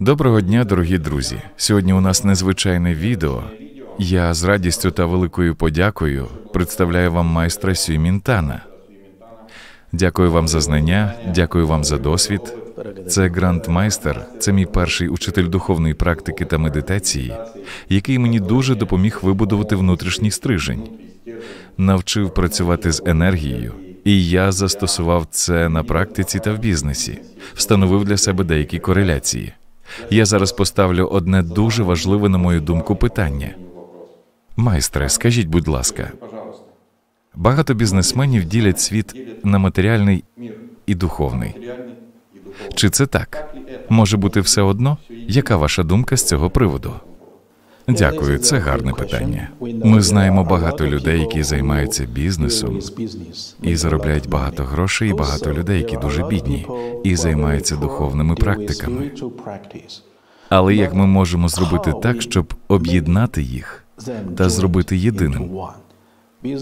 Доброго дня, дорогі друзі. Сьогодні у нас незвичайне відео. Я з радістю та великою подякою представляю вам майстра Сюймінтана. Дякую вам за знання, дякую вам за досвід. Це грандмайстер, це мій перший учитель духовної практики та медитації, який мені дуже допоміг вибудувати внутрішній стрижень, навчив працювати з енергією, і я застосував це на практиці та в бізнесі, встановив для себе деякі кореляції. Я зараз поставлю одне дуже важливе, на мою думку, питання. Майстре, скажіть, будь ласка, багато бізнесменів ділять світ на матеріальний і духовний. Чи це так? Може бути все одно? Яка ваша думка з цього приводу? Дякую, це гарне питання. Ми знаємо багато людей, які займаються бізнесом і заробляють багато грошей, і багато людей, які дуже бідні, і займаються духовними практиками. Але як ми можемо зробити так, щоб об'єднати їх та зробити єдиним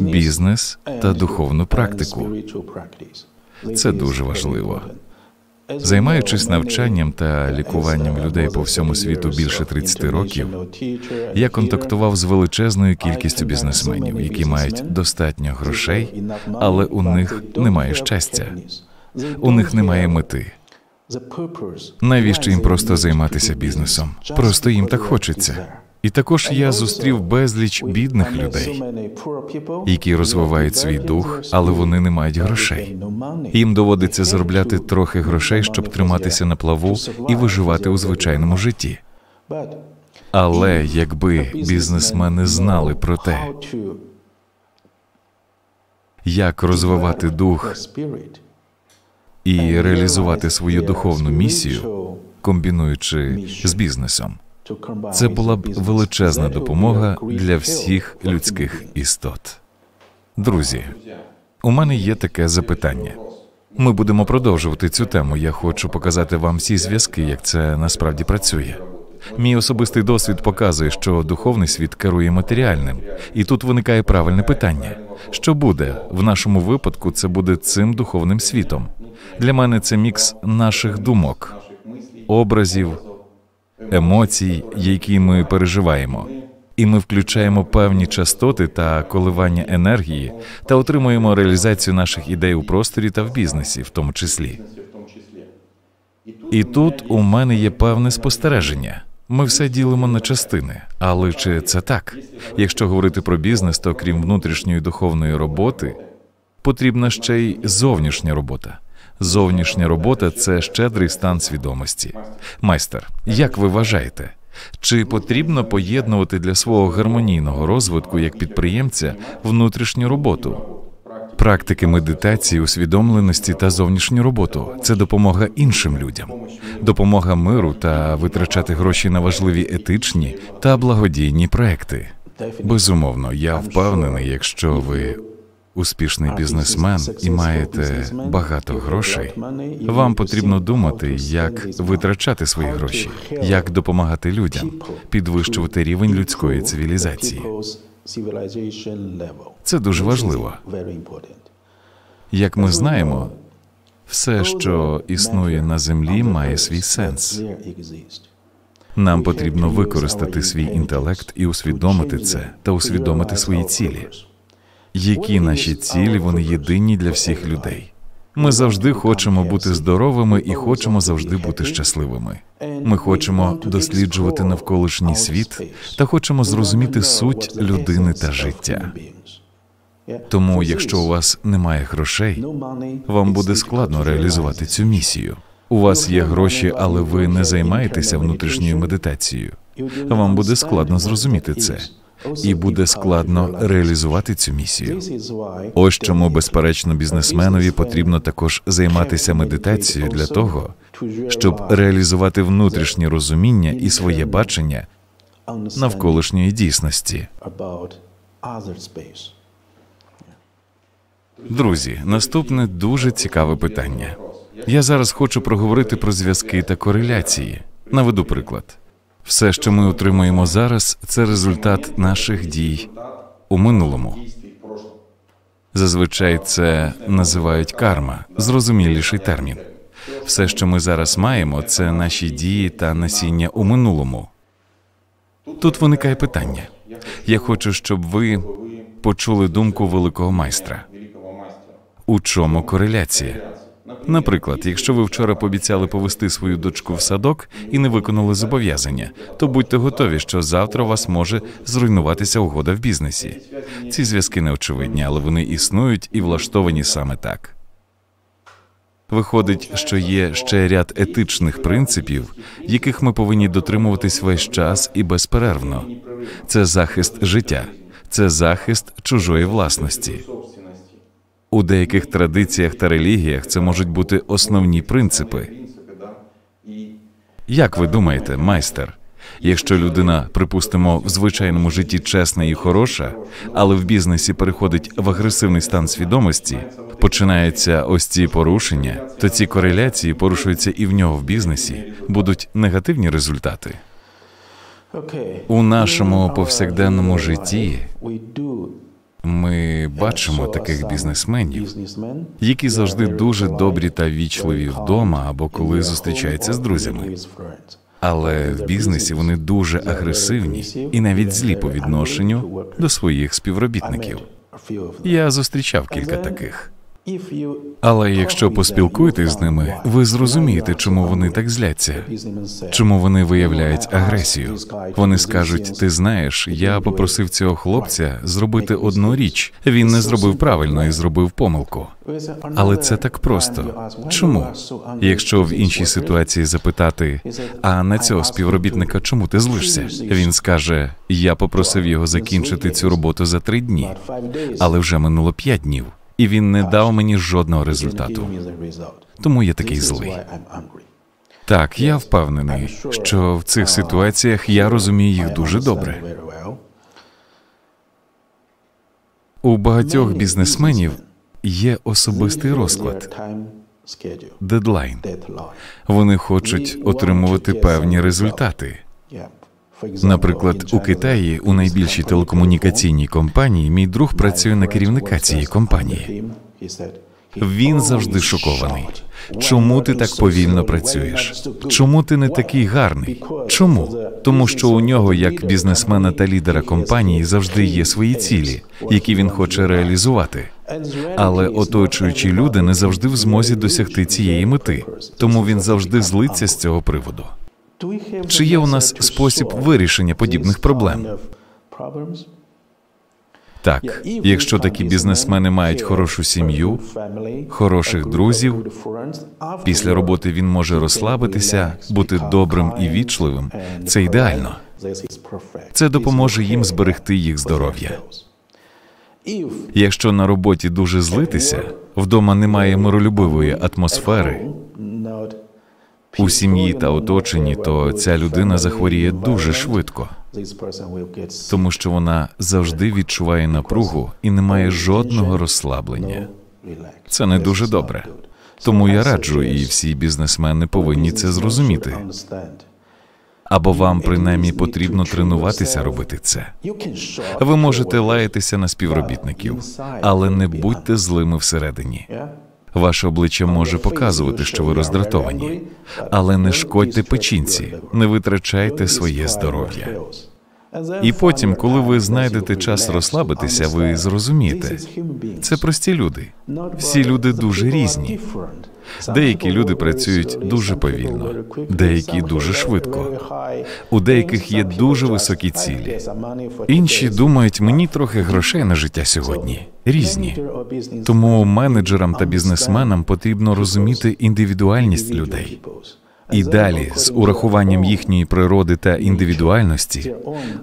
бізнес та духовну практику? Це дуже важливо. Займаючись навчанням та лікуванням людей по всьому світу більше 30 років, я контактував з величезною кількістю бізнесменів, які мають достатньо грошей, але у них немає щастя, у них немає мети. Навіщо їм просто займатися бізнесом? Просто їм так хочеться. І також я зустрів безліч бідних людей, які розвивають свій дух, але вони не мають грошей. Їм доводиться заробляти трохи грошей, щоб триматися на плаву і виживати у звичайному житті. Але якби бізнесмени знали про те, як розвивати дух і реалізувати свою духовну місію, комбінуючи з бізнесом. Це була б величезна допомога для всіх людських істот. Друзі, у мене є таке запитання. Ми будемо продовжувати цю тему. Я хочу показати вам всі зв'язки, як це насправді працює. Мій особистий досвід показує, що духовний світ керує матеріальним, і тут виникає правильне питання: що буде в нашому випадку? Це буде цим духовним світом. Для мене це мікс наших думок, образів емоцій, які ми переживаємо, і ми включаємо певні частоти та коливання енергії та отримуємо реалізацію наших ідей у просторі та в бізнесі, в тому числі. І тут у мене є певне спостереження. Ми все ділимо на частини, але чи це так? Якщо говорити про бізнес, то крім внутрішньої духовної роботи, потрібна ще й зовнішня робота. Зовнішня робота це щедрий стан свідомості. Майстер, як ви вважаєте, чи потрібно поєднувати для свого гармонійного розвитку як підприємця внутрішню роботу? Практики медитації, усвідомленості та зовнішню роботу це допомога іншим людям, допомога миру та витрачати гроші на важливі етичні та благодійні проекти. Безумовно, я впевнений, якщо ви успішний бізнесмен і маєте багато грошей, вам потрібно думати, як витрачати свої гроші, як допомагати людям, підвищувати рівень людської цивілізації. Це дуже важливо. Як ми знаємо, все, що існує на землі, має свій сенс. Нам потрібно використати свій інтелект і усвідомити це та усвідомити свої цілі які наші цілі, вони єдині для всіх людей. Ми завжди хочемо бути здоровими і хочемо завжди бути щасливими. Ми хочемо досліджувати навколишній світ та хочемо зрозуміти суть людини та життя. Тому, якщо у вас немає грошей, вам буде складно реалізувати цю місію. У вас є гроші, але ви не займаєтеся внутрішньою медитацією. Вам буде складно зрозуміти це і буде складно реалізувати цю місію. Ось чому, безперечно, бізнесменові потрібно також займатися медитацією для того, щоб реалізувати внутрішнє розуміння і своє бачення навколишньої дійсності. Друзі, наступне дуже цікаве питання. Я зараз хочу проговорити про зв'язки та кореляції. Наведу приклад. Все, що ми отримуємо зараз, це результат наших дій у минулому. Зазвичай це називають карма, зрозуміліший термін. Все, що ми зараз маємо, це наші дії та насіння у минулому. Тут виникає питання. Я хочу, щоб ви почули думку великого майстра. У чому кореляція? Наприклад, якщо ви вчора пообіцяли повести свою дочку в садок і не виконали зобов'язання, то будьте готові, що завтра у вас може зруйнуватися угода в бізнесі. Ці зв'язки не очевидні, але вони існують і влаштовані саме так. Виходить, що є ще ряд етичних принципів, яких ми повинні дотримуватись весь час і безперервно. Це захист життя, це захист чужої власності. У деяких традиціях та релігіях це можуть бути основні принципи. Як ви думаєте, майстер? Якщо людина, припустимо, в звичайному житті чесна і хороша, але в бізнесі переходить в агресивний стан свідомості, починаються ось ці порушення, то ці кореляції порушуються і в нього в бізнесі, будуть негативні результати. У нашому повсякденному житті ми бачимо таких бізнесменів, які завжди дуже добрі та вічливі вдома або коли зустрічаються з друзями. Але в бізнесі вони дуже агресивні і навіть злі по відношенню до своїх співробітників. Я зустрічав кілька таких. Але якщо поспілкуєтесь з ними, ви зрозумієте, чому вони так зляться, чому вони виявляють агресію. Вони скажуть: ти знаєш, я попросив цього хлопця зробити одну річ. Він не зробив правильно і зробив помилку. Але це так просто. Чому? Якщо в іншій ситуації запитати, а на цього співробітника чому ти злишся? Він скаже: Я попросив його закінчити цю роботу за три дні, але вже минуло п'ять днів і він не дав мені жодного результату. Тому я такий злий. Так, я впевнений, що в цих ситуаціях я розумію їх дуже добре. У багатьох бізнесменів є особистий розклад, дедлайн. Вони хочуть отримувати певні результати. Наприклад, у Китаї у найбільшій телекомунікаційній компанії мій друг працює на керівника цієї компанії. Він завжди шокований. Чому ти так повільно працюєш? Чому ти не такий гарний? Чому? Тому що у нього, як бізнесмена та лідера компанії, завжди є свої цілі, які він хоче реалізувати. Але оточуючі люди не завжди в змозі досягти цієї мети, тому він завжди злиться з цього приводу. Чи є у нас спосіб вирішення подібних проблем? Так, якщо такі бізнесмени мають хорошу сім'ю, хороших друзів, після роботи він може розслабитися, бути добрим і вічливим. Це ідеально. Це допоможе їм зберегти їх здоров'я. Якщо на роботі дуже злитися, вдома немає миролюбивої атмосфери у сім'ї та оточенні, то ця людина захворіє дуже швидко, тому що вона завжди відчуває напругу і не має жодного розслаблення. Це не дуже добре. Тому я раджу, і всі бізнесмени повинні це зрозуміти. Або вам принаймні потрібно тренуватися робити це. Ви можете лаятися на співробітників, але не будьте злими всередині. Ваше обличчя може показувати, що ви роздратовані, але не шкодьте печінці, не витрачайте своє здоров'я. І потім, коли ви знайдете час розслабитися, ви зрозумієте, це прості люди. Всі люди дуже різні. Деякі люди працюють дуже повільно, деякі дуже швидко. У деяких є дуже високі цілі. Інші думають, мені трохи грошей на життя сьогодні. Різні. Тому менеджерам та бізнесменам потрібно розуміти індивідуальність людей. І далі, з урахуванням їхньої природи та індивідуальності,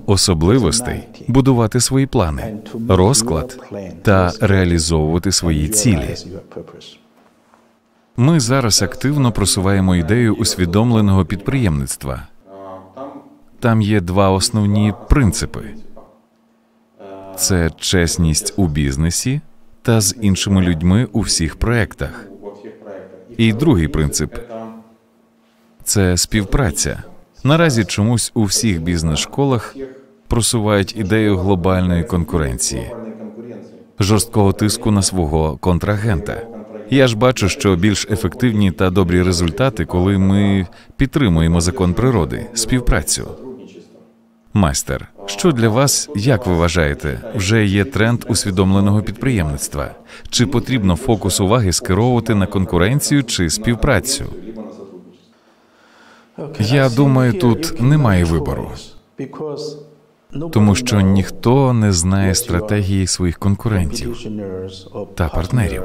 особливостей, будувати свої плани, розклад та реалізовувати свої цілі. Ми зараз активно просуваємо ідею усвідомленого підприємництва. Там є два основні принципи: це чесність у бізнесі та з іншими людьми у всіх проектах. І другий принцип це співпраця. Наразі чомусь у всіх бізнес-школах просувають ідею глобальної конкуренції, жорсткого тиску на свого контрагента. Я ж бачу, що більш ефективні та добрі результати, коли ми підтримуємо закон природи, співпрацю. Майстер, що для вас, як ви вважаєте, вже є тренд усвідомленого підприємництва? Чи потрібно фокус уваги скеровувати на конкуренцію чи співпрацю? Я думаю, тут немає вибору, тому що ніхто не знає стратегії своїх конкурентів та партнерів.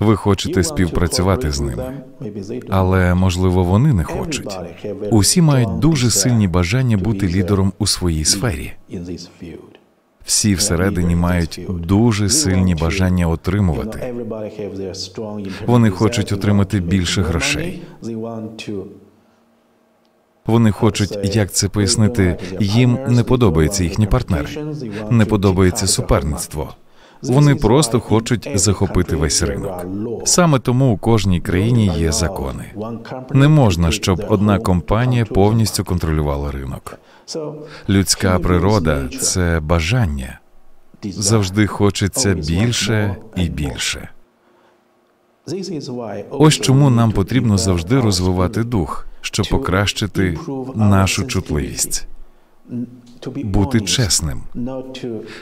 Ви хочете співпрацювати з ними, але можливо вони не хочуть. Усі мають дуже сильні бажання бути лідером у своїй сфері. Всі всередині мають дуже сильні бажання отримувати. Вони хочуть отримати більше грошей. Вони хочуть, як це пояснити, їм не подобаються їхні партнери, не подобається суперництво. Вони просто хочуть захопити весь ринок. Саме тому у кожній країні є закони. Не можна, щоб одна компанія повністю контролювала ринок. Людська природа це бажання. Завжди хочеться більше і більше. Ось чому нам потрібно завжди розвивати дух, щоб покращити нашу чутливість, бути чесним,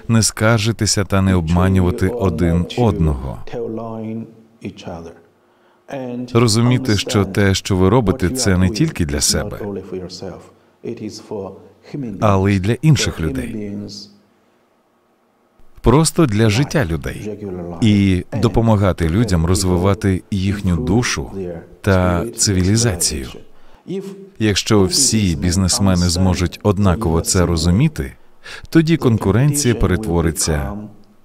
не скаржитися та не обманювати один одного. Розуміти, що те, що ви робите, це не тільки для себе, але й для інших людей. Просто для життя людей. і допомагати людям розвивати їхню душу та цивілізацію. Якщо всі бізнесмени зможуть однаково це розуміти, тоді конкуренція перетвориться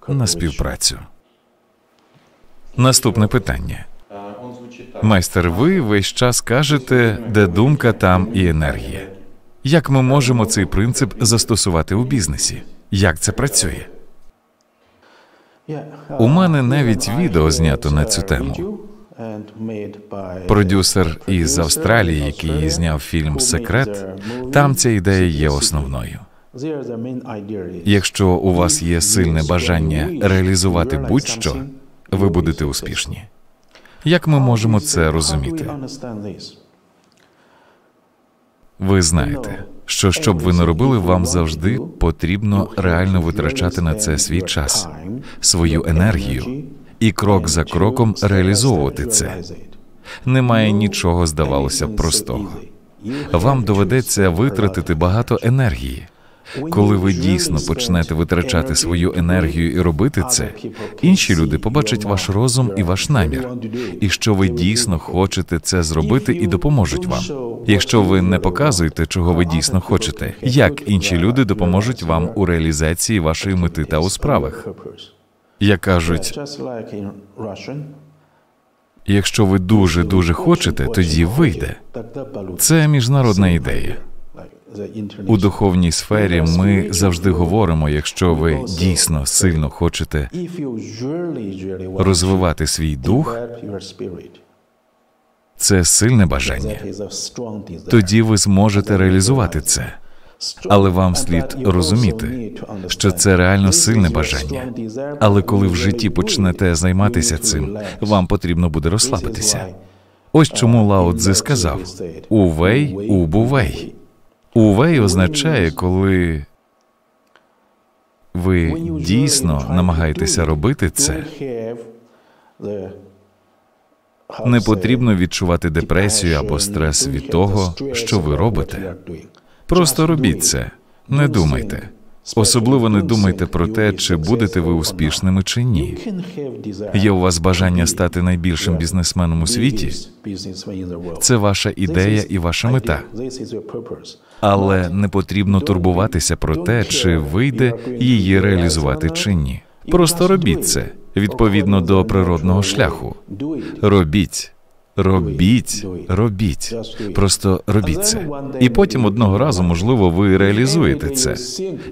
на співпрацю. Наступне питання. Майстер, ви весь час кажете, де думка, там і енергія. Як ми можемо цей принцип застосувати у бізнесі? Як це працює? У мене навіть відео знято на цю тему. Продюсер із Австралії, який зняв фільм Секрет, там ця ідея є основною. Якщо у вас є сильне бажання реалізувати будь-що, ви будете успішні. Як ми можемо це розуміти? Ви знаєте, що щоб ви не робили, вам завжди потрібно реально витрачати на це свій час, свою енергію і крок за кроком реалізовувати це. Немає нічого, здавалося б, простого. Вам доведеться витратити багато енергії. Коли ви дійсно почнете витрачати свою енергію і робити це, інші люди побачать ваш розум і ваш намір, і що ви дійсно хочете це зробити і допоможуть вам. Якщо ви не показуєте, чого ви дійсно хочете, як інші люди допоможуть вам у реалізації вашої мети та у справах? Як кажуть, якщо ви дуже дуже хочете, тоді вийде. Це міжнародна ідея. У духовній сфері ми завжди говоримо, якщо ви дійсно сильно хочете розвивати свій дух, це сильне бажання. Тоді ви зможете реалізувати це. Але вам слід розуміти, що це реально сильне бажання. Але коли в житті почнете займатися цим, вам потрібно буде розслабитися. Ось чому Лао Цзи сказав: увей убувей. Увей означає, коли ви дійсно намагаєтеся робити це. Не потрібно відчувати депресію або стрес від того, що ви робите. Просто робіть це, не думайте. Особливо не думайте про те, чи будете ви успішними чи ні. Є у вас бажання стати найбільшим бізнесменом у світі. Це ваша ідея і ваша мета. Але не потрібно турбуватися про те, чи вийде її реалізувати чи ні. Просто робіть це відповідно до природного шляху. Робіть. Робіть, робіть, просто робіть це. І потім одного разу, можливо, ви реалізуєте це.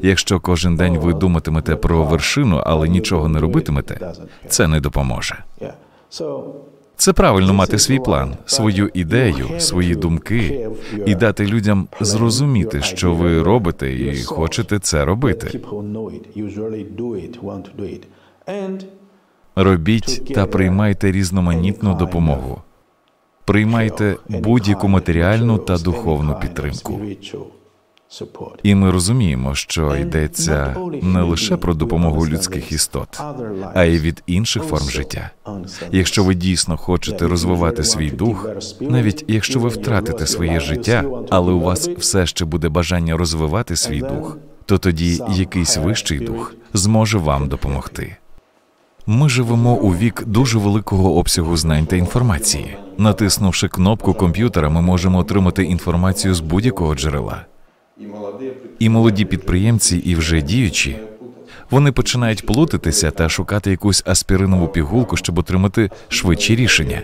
Якщо кожен день ви думатимете про вершину, але нічого не робитимете, це не допоможе. Це правильно мати свій план, свою ідею, свої думки і дати людям зрозуміти, що ви робите і хочете це робити. Робіть та приймайте різноманітну допомогу. Приймайте будь-яку матеріальну та духовну підтримку. І ми розуміємо, що йдеться не лише про допомогу людських істот, а й від інших форм життя. Якщо ви дійсно хочете розвивати свій дух, навіть якщо ви втратите своє життя, але у вас все ще буде бажання розвивати свій дух, то тоді якийсь вищий дух зможе вам допомогти. Ми живемо у вік дуже великого обсягу знань та інформації. Натиснувши кнопку комп'ютера, ми можемо отримати інформацію з будь-якого джерела. І молоді підприємці, і вже діючі, вони починають плутатися та шукати якусь аспіринову пігулку, щоб отримати швидші рішення.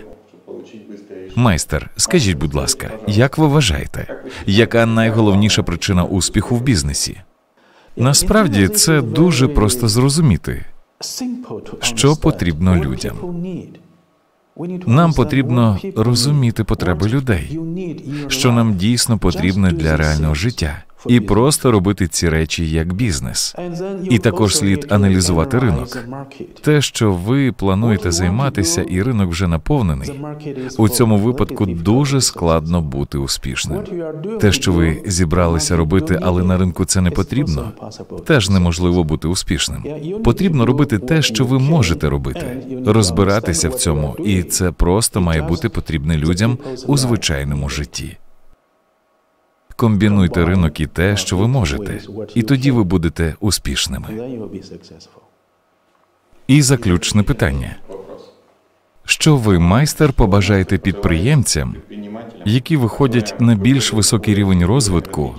Майстер, скажіть, будь ласка, як ви вважаєте, яка найголовніша причина успіху в бізнесі? Насправді це дуже просто зрозуміти. Що потрібно людям? Нам потрібно розуміти потреби людей, що нам дійсно потрібно для реального життя, і просто робити ці речі як бізнес. І також слід аналізувати ринок. Те, що ви плануєте займатися, і ринок вже наповнений. У цьому випадку дуже складно бути успішним. Те, що ви зібралися робити, але на ринку це не потрібно, теж неможливо бути успішним. Потрібно робити те, що ви можете робити, розбиратися в цьому, і це просто має бути потрібне людям у звичайному житті. Комбінуйте ринок і те, що ви можете, і тоді ви будете успішними. І заключне питання: що ви, майстер, побажаєте підприємцям, які виходять на більш високий рівень розвитку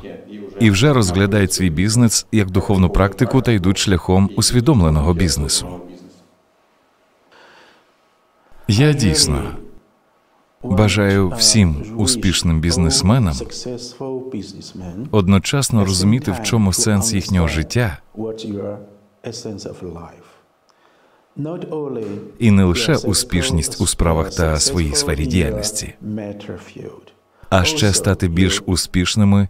і вже розглядають свій бізнес як духовну практику та йдуть шляхом усвідомленого бізнесу? Я дійсно бажаю всім успішним бізнесменам одночасно розуміти, в чому сенс їхнього життя, і не лише успішність у справах та своїй сфері діяльності, а ще стати більш успішними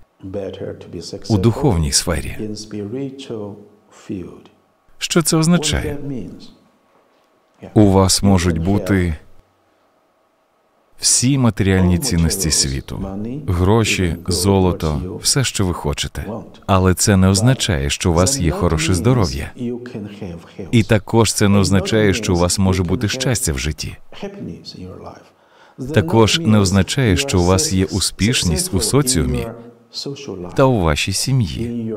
у духовній сфері. Що це означає? У вас можуть бути всі матеріальні цінності світу, гроші, золото, все, що ви хочете. Але це не означає, що у вас є хороше здоров'я. І також це не означає, що у вас може бути щастя в житті. Також не означає, що у вас є успішність у соціумі та у вашій сім'ї.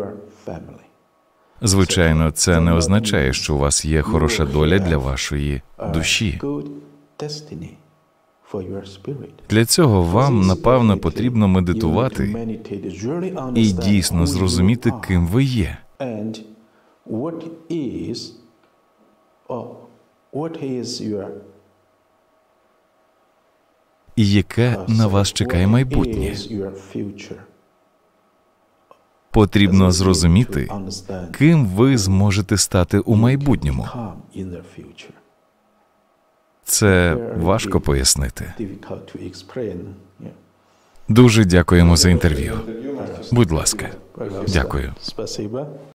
Звичайно, це не означає, що у вас є хороша доля для вашої душі. Для цього вам напевно потрібно медитувати і дійсно зрозуміти, ким ви є. І яке на вас чекає майбутнє. Потрібно зрозуміти, ким ви зможете стати у майбутньому. Це важко пояснити. Дуже дякуємо за інтерв'ю. Будь ласка, дякую.